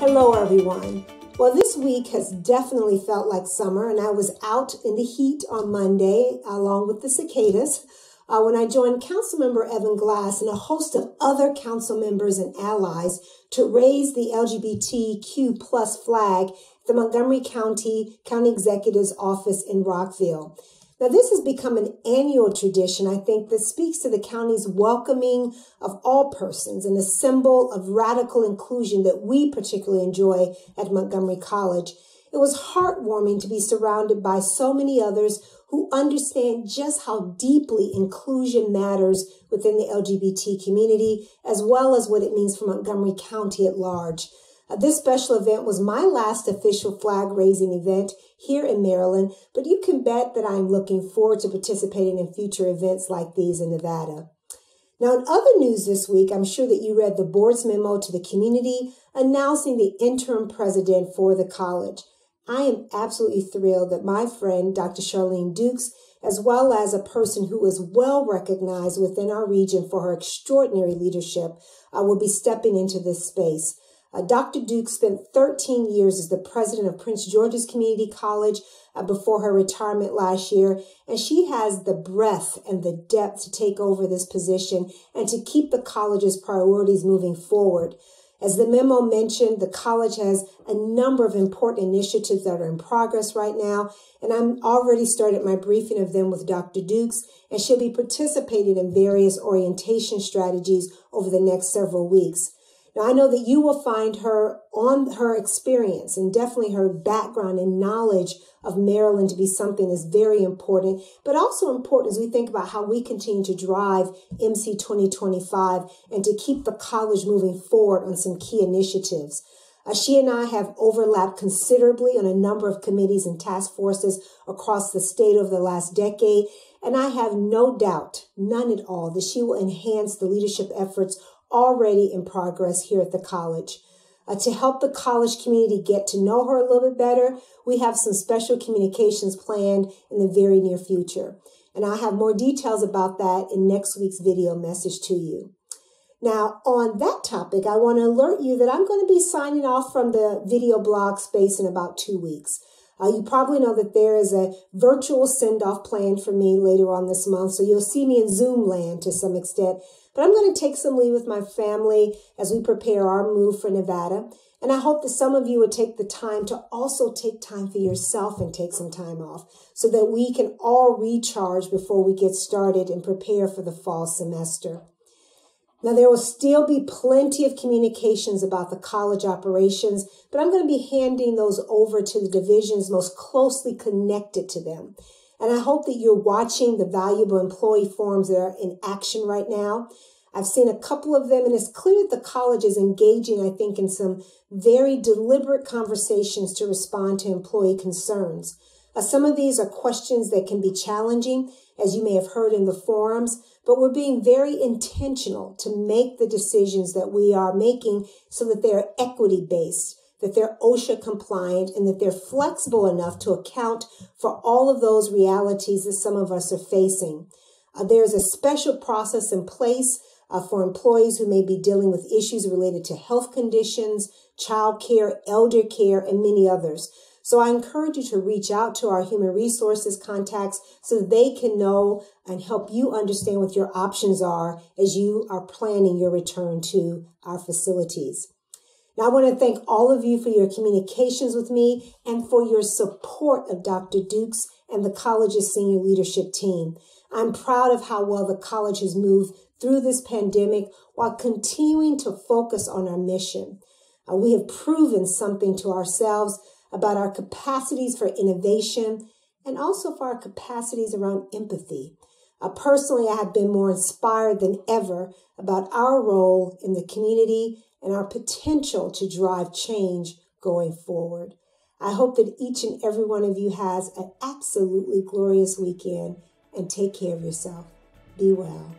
Hello, everyone. Well, this week has definitely felt like summer, and I was out in the heat on Monday along with the cicadas uh, when I joined Councilmember Evan Glass and a host of other council members and allies to raise the LGBTQ plus flag at the Montgomery County County Executive's office in Rockville. Now, this has become an annual tradition, I think, that speaks to the county's welcoming of all persons and a symbol of radical inclusion that we particularly enjoy at Montgomery College. It was heartwarming to be surrounded by so many others who understand just how deeply inclusion matters within the LGBT community, as well as what it means for Montgomery County at large. Uh, this special event was my last official flag raising event here in Maryland, but you can bet that I'm looking forward to participating in future events like these in Nevada. Now, in other news this week, I'm sure that you read the board's memo to the community announcing the interim president for the college. I am absolutely thrilled that my friend, Dr. Charlene Dukes, as well as a person who is well recognized within our region for her extraordinary leadership, uh, will be stepping into this space. Uh, Dr. Duke spent 13 years as the president of Prince George's Community College uh, before her retirement last year, and she has the breadth and the depth to take over this position and to keep the college's priorities moving forward. As the memo mentioned, the college has a number of important initiatives that are in progress right now, and I'm already started my briefing of them with Dr. Dukes, and she'll be participating in various orientation strategies over the next several weeks. Now, I know that you will find her on her experience and definitely her background and knowledge of Maryland to be something that's very important, but also important as we think about how we continue to drive MC 2025 and to keep the college moving forward on some key initiatives. Uh, she and I have overlapped considerably on a number of committees and task forces across the state over the last decade. And I have no doubt, none at all, that she will enhance the leadership efforts already in progress here at the college. Uh, to help the college community get to know her a little bit better, we have some special communications planned in the very near future. And I'll have more details about that in next week's video message to you. Now, on that topic, I want to alert you that I'm going to be signing off from the video blog space in about two weeks. Uh, you probably know that there is a virtual send off planned for me later on this month, so you'll see me in Zoom land to some extent. But I'm going to take some leave with my family as we prepare our move for Nevada. And I hope that some of you would take the time to also take time for yourself and take some time off so that we can all recharge before we get started and prepare for the fall semester. Now, there will still be plenty of communications about the college operations, but I'm going to be handing those over to the divisions most closely connected to them. And I hope that you're watching the valuable employee forums that are in action right now. I've seen a couple of them, and it's clear that the college is engaging, I think, in some very deliberate conversations to respond to employee concerns. Uh, some of these are questions that can be challenging, as you may have heard in the forums, but we're being very intentional to make the decisions that we are making so that they are equity based that they're OSHA compliant and that they're flexible enough to account for all of those realities that some of us are facing. Uh, there's a special process in place uh, for employees who may be dealing with issues related to health conditions, child care, elder care, and many others. So I encourage you to reach out to our human resources contacts so they can know and help you understand what your options are as you are planning your return to our facilities. Now, I want to thank all of you for your communications with me and for your support of Dr. Dukes and the college's senior leadership team. I'm proud of how well the college has moved through this pandemic while continuing to focus on our mission. Uh, we have proven something to ourselves about our capacities for innovation and also for our capacities around empathy. Uh, personally, I have been more inspired than ever about our role in the community and our potential to drive change going forward. I hope that each and every one of you has an absolutely glorious weekend and take care of yourself. Be well.